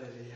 desde ya.